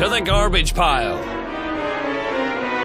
to the garbage pile.